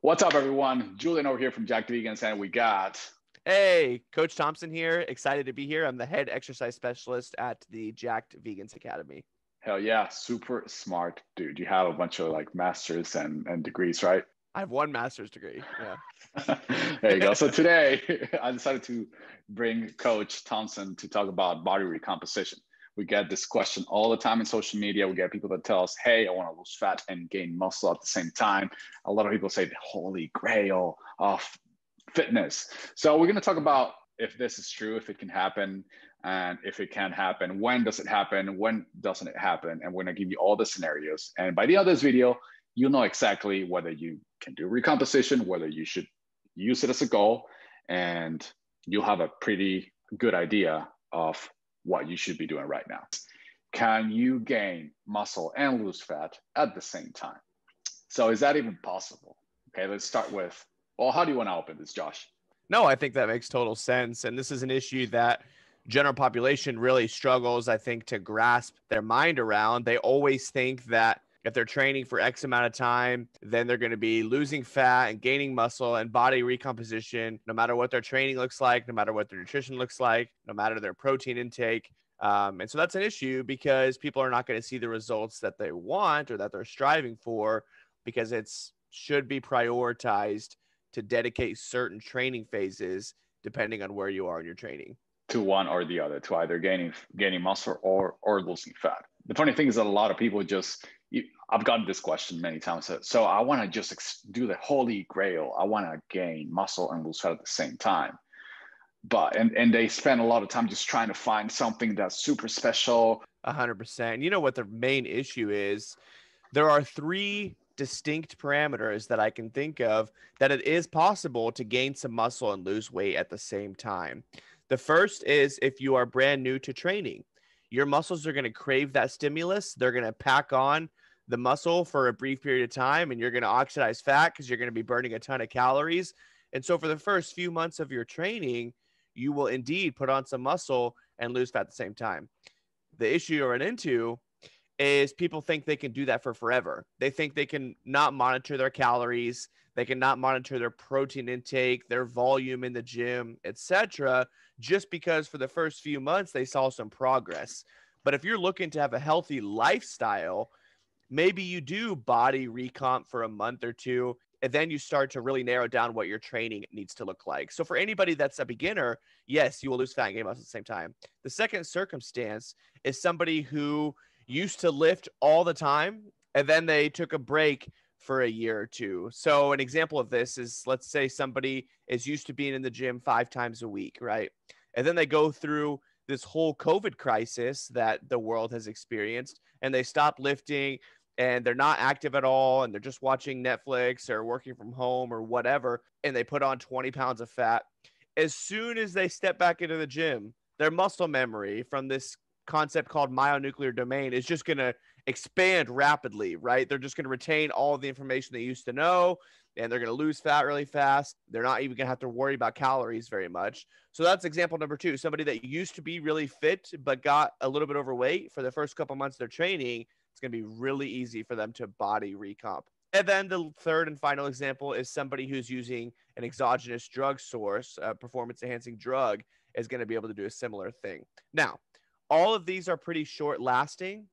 What's up, everyone? Julian over here from Jacked Vegans, and we got. Hey, Coach Thomson here. Excited to be here. I'm the head exercise specialist at the Jacked Vegans Academy. Hell yeah, super smart dude. You have a bunch of like masters and, and degrees, right? I have one master's degree. Yeah. there you go. So today I decided to bring Coach Thomson to talk about body recomposition. We get this question all the time in social media. We get people that tell us, hey, I want to lose fat and gain muscle at the same time. A lot of people say the holy grail of fitness. So we're going to talk about if this is true, if it can happen, and if it can happen, when does it happen, when doesn't it happen, and we're going to give you all the scenarios. And by the end of this video, you'll know exactly whether you can do recomposition, whether you should use it as a goal, and you'll have a pretty good idea of what you should be doing right now. Can you gain muscle and lose fat at the same time? So is that even possible? Okay, let's start with, well, how do you want to open this, Josh? No, I think that makes total sense. And this is an issue that general population really struggles, I think, to grasp their mind around. They always think that if they're training for X amount of time, then they're going to be losing fat and gaining muscle and body recomposition, no matter what their training looks like, no matter what their nutrition looks like, no matter their protein intake. Um, and so that's an issue because people are not going to see the results that they want or that they're striving for because it's should be prioritized to dedicate certain training phases depending on where you are in your training to one or the other to either gaining gaining muscle or or losing fat the funny thing is that a lot of people just I've gotten this question many times. So, so I want to just ex- do the holy grail. I want to gain muscle and lose fat at the same time. But and and they spend a lot of time just trying to find something that's super special. A hundred percent. You know what the main issue is? There are three distinct parameters that I can think of that it is possible to gain some muscle and lose weight at the same time. The first is if you are brand new to training your muscles are going to crave that stimulus. They're going to pack on the muscle for a brief period of time and you're going to oxidize fat because you're going to be burning a ton of calories. And so, for the first few months of your training, you will indeed put on some muscle and lose fat at the same time. The issue you run into is people think they can do that for forever. They think they can not monitor their calories, they cannot monitor their protein intake, their volume in the gym, etc just because for the first few months they saw some progress. But if you're looking to have a healthy lifestyle, maybe you do body recomp for a month or two, and then you start to really narrow down what your training needs to look like. So for anybody that's a beginner, yes, you will lose fat and gain muscle at the same time. The second circumstance is somebody who used to lift all the time and then they took a break for a year or two. So an example of this is let's say somebody is used to being in the gym 5 times a week, right? And then they go through this whole COVID crisis that the world has experienced and they stop lifting and they're not active at all and they're just watching Netflix or working from home or whatever and they put on 20 pounds of fat. As soon as they step back into the gym, their muscle memory from this concept called myonuclear domain is just going to expand rapidly, right? They're just going to retain all the information they used to know and they're going to lose fat really fast. They're not even going to have to worry about calories very much. So that's example number two. Somebody that used to be really fit but got a little bit overweight for the first couple months of their training, it's going to be really easy for them to body recomp. And then the third and final example is somebody who's using an exogenous drug source, a performance enhancing drug, is going to be able to do a similar thing. Now, all of these are pretty short lasting.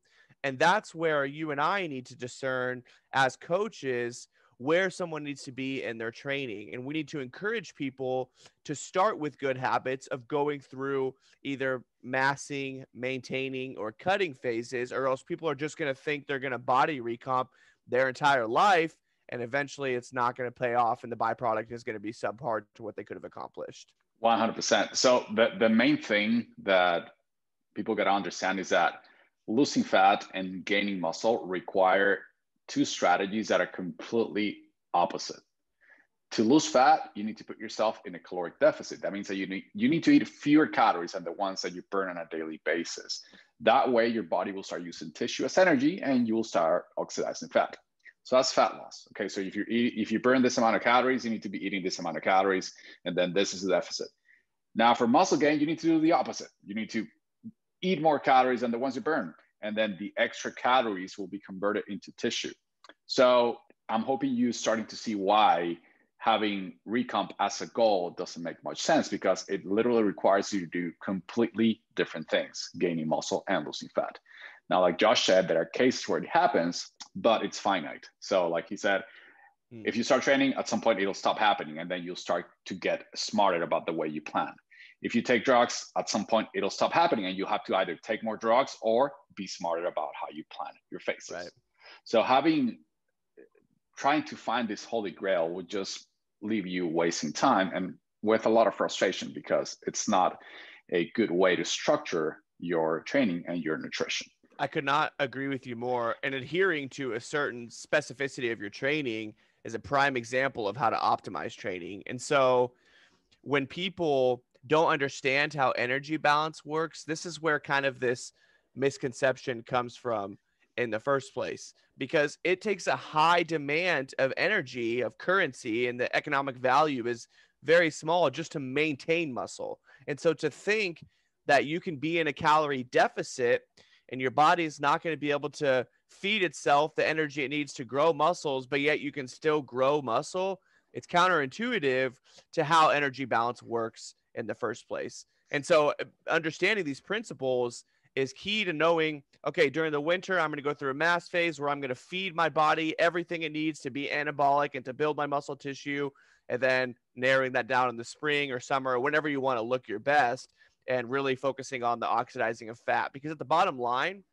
And that's where you and I need to discern as coaches where someone needs to be in their training. And we need to encourage people to start with good habits of going through either massing, maintaining, or cutting phases, or else people are just going to think they're going to body recomp their entire life. And eventually it's not going to pay off, and the byproduct is going to be subpar to what they could have accomplished. 100%. So, the, the main thing that people got to understand is that losing fat and gaining muscle require two strategies that are completely opposite. To lose fat, you need to put yourself in a caloric deficit. That means that you need, you need to eat fewer calories than the ones that you burn on a daily basis. That way, your body will start using tissue as energy and you will start oxidizing fat. So that's fat loss. Okay, so if you eat, if you burn this amount of calories, you need to be eating this amount of calories, and then this is the deficit. Now, for muscle gain, you need to do the opposite. You need to eat more calories than the ones you burn. And then the extra calories will be converted into tissue. So I'm hoping you're starting to see why having recomp as a goal doesn't make much sense because it literally requires you to do completely different things, gaining muscle and losing fat. Now, like Josh said, there are cases where it happens, but it's finite. So, like he said, mm. if you start training, at some point it'll stop happening, and then you'll start to get smarter about the way you plan. If you take drugs, at some point it'll stop happening, and you have to either take more drugs or be smarter about how you plan your phases. Right. So, having trying to find this holy grail would just leave you wasting time and with a lot of frustration because it's not a good way to structure your training and your nutrition. I could not agree with you more. And adhering to a certain specificity of your training is a prime example of how to optimize training. And so when people don't understand how energy balance works, this is where kind of this misconception comes from in the first place because it takes a high demand of energy of currency and the economic value is very small just to maintain muscle. And so to think that you can be in a calorie deficit and your body is not going to be able to feed itself the energy it needs to grow muscles but yet you can still grow muscle it's counterintuitive to how energy balance works in the first place. And so uh, understanding these principles is key to knowing okay during the winter i'm going to go through a mass phase where i'm going to feed my body everything it needs to be anabolic and to build my muscle tissue and then narrowing that down in the spring or summer or whenever you want to look your best and really focusing on the oxidizing of fat. Because at the bottom line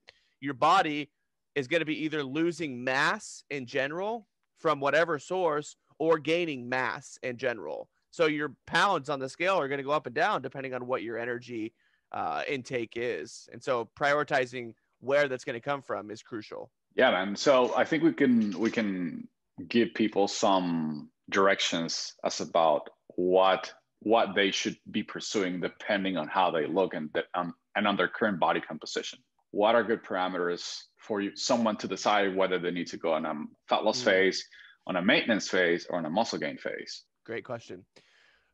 your body is going to be either losing mass in general from whatever source or gaining mass in general. So your pounds on the scale are going to go up and down depending on what your energy uh, intake is. And so prioritizing where that's going to come from is crucial. Yeah, man. So I think we can we can give people some directions as about what what they should be pursuing depending on how they look and um, and on their current body composition. What are good parameters for you, someone to decide whether they need to go on a fat loss mm. phase, on a maintenance phase, or on a muscle gain phase? Great question.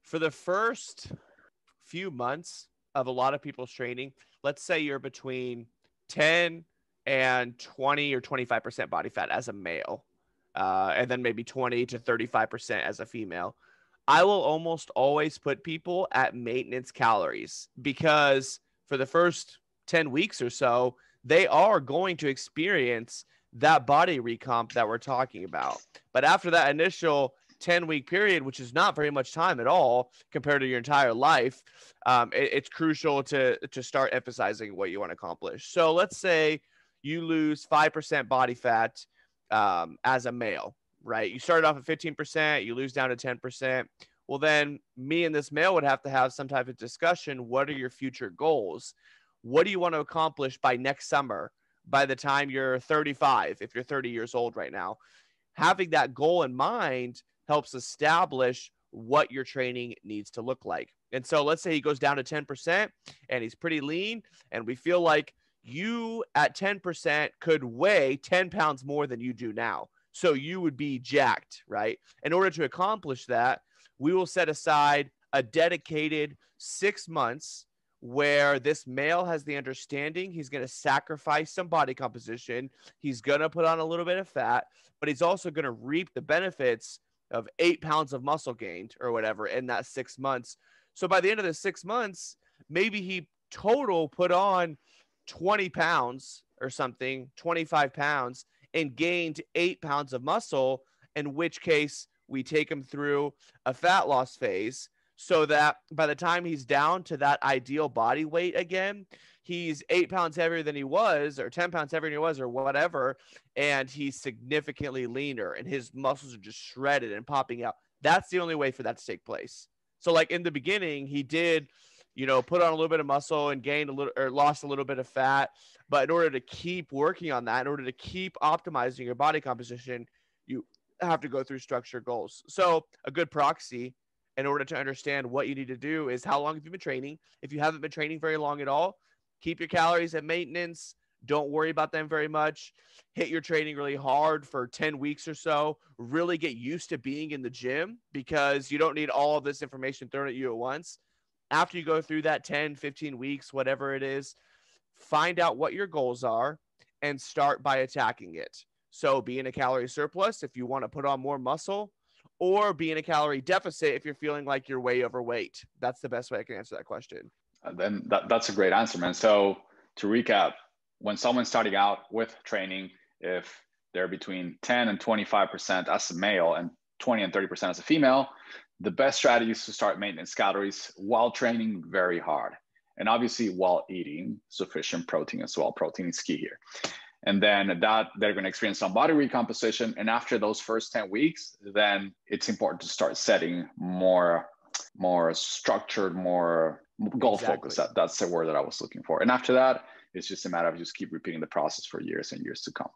For the first few months, of a lot of people's training, let's say you're between 10 and 20 or 25% body fat as a male, uh, and then maybe 20 to 35% as a female. I will almost always put people at maintenance calories because for the first 10 weeks or so, they are going to experience that body recomp that we're talking about. But after that initial 10 week period, which is not very much time at all compared to your entire life, um, it, it's crucial to, to start emphasizing what you want to accomplish. So let's say you lose 5% body fat um, as a male, right? You started off at 15%, you lose down to 10%. Well, then me and this male would have to have some type of discussion. What are your future goals? What do you want to accomplish by next summer? By the time you're 35, if you're 30 years old right now, having that goal in mind helps establish what your training needs to look like. And so let's say he goes down to 10% and he's pretty lean, and we feel like you at 10% could weigh 10 pounds more than you do now. So you would be jacked, right? In order to accomplish that, we will set aside a dedicated six months where this male has the understanding he's going to sacrifice some body composition. He's going to put on a little bit of fat, but he's also going to reap the benefits of eight pounds of muscle gained or whatever in that six months. So by the end of the six months, maybe he total put on 20 pounds or something, 25 pounds, and gained eight pounds of muscle, in which case we take him through a fat loss phase so that by the time he's down to that ideal body weight again, he's eight pounds heavier than he was, or 10 pounds heavier than he was, or whatever, and he's significantly leaner and his muscles are just shredded and popping out. That's the only way for that to take place. So, like in the beginning, he did, you know, put on a little bit of muscle and gained a little or lost a little bit of fat. But in order to keep working on that, in order to keep optimizing your body composition, you have to go through structure goals. So, a good proxy in order to understand what you need to do is how long have you been training? If you haven't been training very long at all, keep your calories at maintenance. Don't worry about them very much. Hit your training really hard for 10 weeks or so. Really get used to being in the gym because you don't need all of this information thrown at you at once. After you go through that 10, 15 weeks, whatever it is, find out what your goals are and start by attacking it. So be in a calorie surplus if you want to put on more muscle, or be in a calorie deficit if you're feeling like you're way overweight. That's the best way I can answer that question. And then that, that's a great answer, man. So to recap, when someone's starting out with training, if they're between 10 and 25% as a male and 20 and 30% as a female, the best strategy is to start maintenance calories while training very hard. And obviously while eating sufficient protein as well. Protein is key here. And then that they're going to experience some body recomposition. And after those first 10 weeks, then it's important to start setting more, more structured, more goal exactly. focus. That, that's the word that I was looking for. And after that, it's just a matter of just keep repeating the process for years and years to come.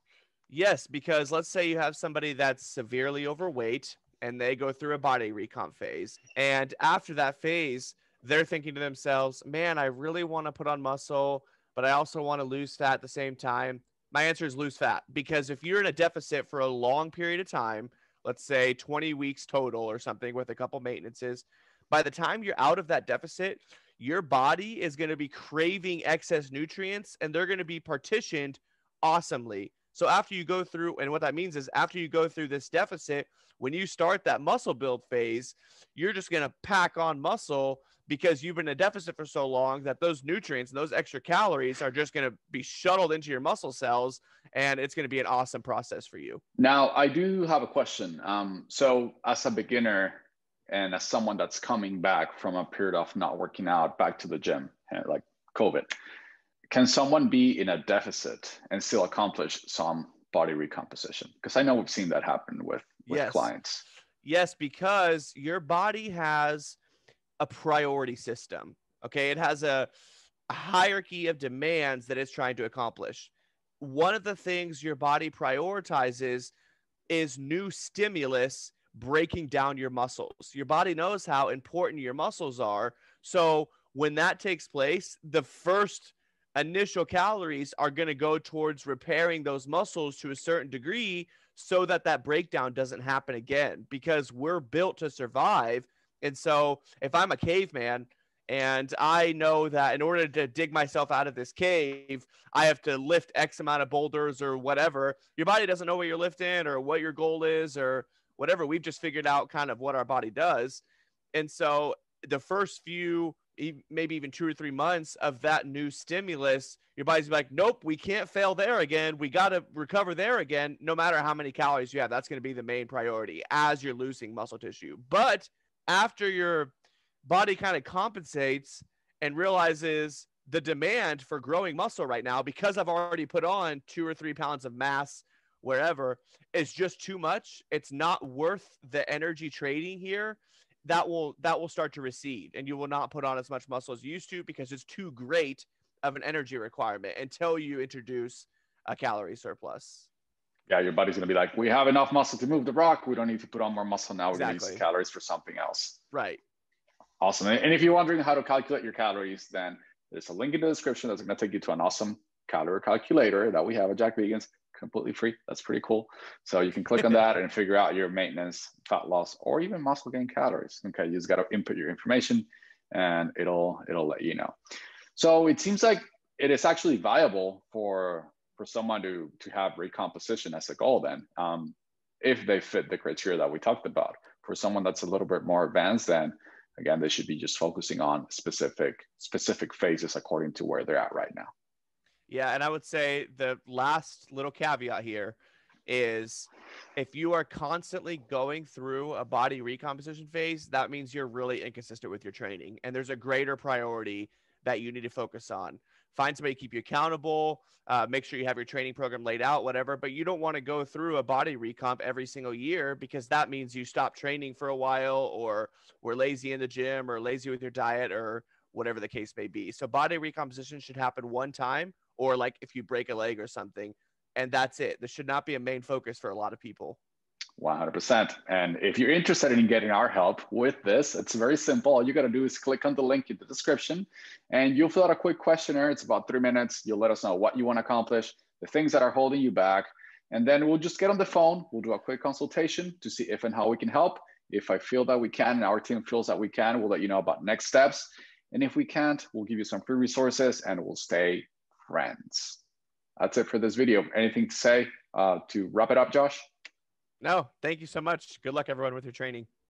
Yes, because let's say you have somebody that's severely overweight and they go through a body recomp phase. And after that phase, they're thinking to themselves, man, I really want to put on muscle, but I also want to lose fat at the same time. My answer is lose fat because if you're in a deficit for a long period of time, let's say 20 weeks total or something with a couple maintenances, by the time you're out of that deficit, your body is going to be craving excess nutrients and they're going to be partitioned awesomely. So after you go through, and what that means is after you go through this deficit, when you start that muscle build phase, you're just going to pack on muscle because you've been in a deficit for so long that those nutrients and those extra calories are just going to be shuttled into your muscle cells and it's going to be an awesome process for you. Now, I do have a question. Um, so, as a beginner and as someone that's coming back from a period of not working out back to the gym, like COVID, can someone be in a deficit and still accomplish some body recomposition? Because I know we've seen that happen with, with yes. clients. Yes, because your body has a priority system. Okay. It has a, a hierarchy of demands that it's trying to accomplish. One of the things your body prioritizes is new stimulus breaking down your muscles. Your body knows how important your muscles are. So when that takes place, the first initial calories are going to go towards repairing those muscles to a certain degree so that that breakdown doesn't happen again because we're built to survive and so if i'm a caveman and i know that in order to dig myself out of this cave i have to lift x amount of boulders or whatever your body doesn't know what you're lifting or what your goal is or whatever we've just figured out kind of what our body does and so the first few maybe even two or three months of that new stimulus, your body's like, nope, we can't fail there again. We got to recover there again, no matter how many calories you have. That's going to be the main priority as you're losing muscle tissue. But after your body kind of compensates and realizes the demand for growing muscle right now, because I've already put on two or three pounds of mass wherever, is just too much. It's not worth the energy trading here that will that will start to recede and you will not put on as much muscle as you used to because it's too great of an energy requirement until you introduce a calorie surplus. Yeah, your body's gonna be like, we have enough muscle to move the rock. We don't need to put on more muscle now. We're exactly. gonna use calories for something else. Right. Awesome. And if you're wondering how to calculate your calories, then there's a link in the description that's gonna take you to an awesome calorie calculator that we have at Jacked Vegans completely free. That's pretty cool. So you can click on that and figure out your maintenance, fat loss, or even muscle gain calories. Okay, you just got to input your information, and it'll it'll let you know. So it seems like it is actually viable for for someone to to have recomposition as a goal. Then, um, if they fit the criteria that we talked about. For someone that's a little bit more advanced, then again they should be just focusing on specific specific phases according to where they're at right now. Yeah, and I would say the last little caveat here is if you are constantly going through a body recomposition phase, that means you're really inconsistent with your training. And there's a greater priority that you need to focus on. Find somebody to keep you accountable, uh, make sure you have your training program laid out, whatever. But you don't want to go through a body recomp every single year because that means you stop training for a while or we're lazy in the gym or lazy with your diet or whatever the case may be. So body recomposition should happen one time or like if you break a leg or something. And that's it. This should not be a main focus for a lot of people. 100%. And if you're interested in getting our help with this, it's very simple. All you got to do is click on the link in the description and you'll fill out a quick questionnaire. It's about three minutes. You'll let us know what you want to accomplish, the things that are holding you back. And then we'll just get on the phone. We'll do a quick consultation to see if and how we can help. If I feel that we can and our team feels that we can, we'll let you know about next steps. And if we can't, we'll give you some free resources and we'll stay friends. That's it for this video. Anything to say? uh, to wrap it up, Josh? No, thank you so much. Good luck, everyone, with your training.